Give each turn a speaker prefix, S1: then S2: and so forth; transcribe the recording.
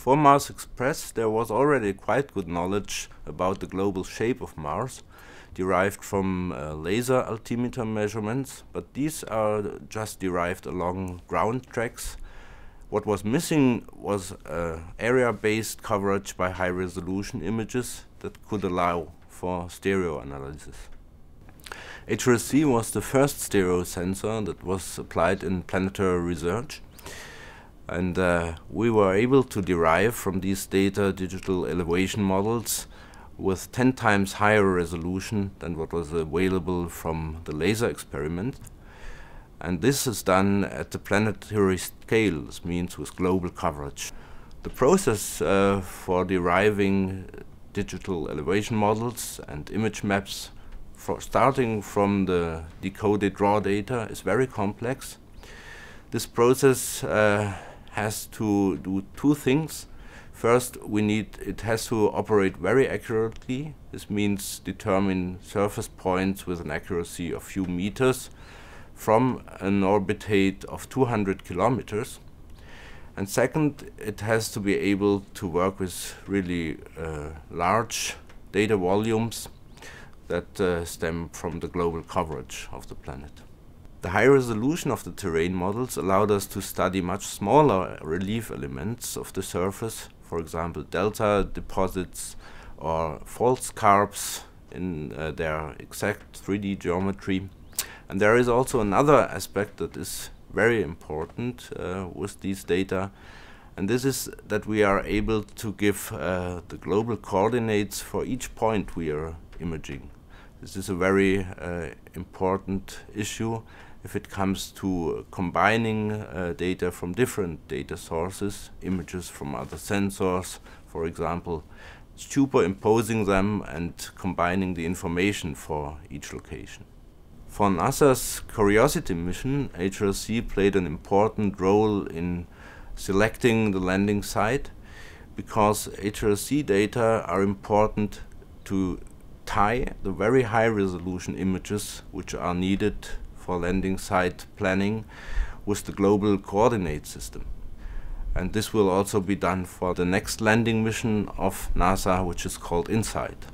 S1: For Mars Express, there was already quite good knowledge about the global shape of Mars, derived from uh, laser altimeter measurements, but these are just derived along ground tracks. What was missing was uh, area-based coverage by high-resolution images that could allow for stereo analysis. HRSC was the first stereo sensor that was applied in planetary research and uh, we were able to derive from these data digital elevation models with 10 times higher resolution than what was available from the laser experiment. And this is done at the planetary scale, this means with global coverage. The process uh, for deriving digital elevation models and image maps starting from the decoded raw data is very complex. This process uh, has to do two things. First, we need it has to operate very accurately. This means determine surface points with an accuracy of few meters from an orbitate of 200 kilometers. And second, it has to be able to work with really uh, large data volumes that uh, stem from the global coverage of the planet. The high resolution of the terrain models allowed us to study much smaller relief elements of the surface, for example delta deposits or fault scarps in uh, their exact 3D geometry. And there is also another aspect that is very important uh, with these data, and this is that we are able to give uh, the global coordinates for each point we are imaging. This is a very uh, important issue if it comes to combining uh, data from different data sources, images from other sensors, for example, superimposing them and combining the information for each location. For NASA's Curiosity mission, HRSC played an important role in selecting the landing site because HRSC data are important to tie the very high resolution images which are needed for landing site planning with the global coordinate system. And this will also be done for the next landing mission of NASA, which is called InSight.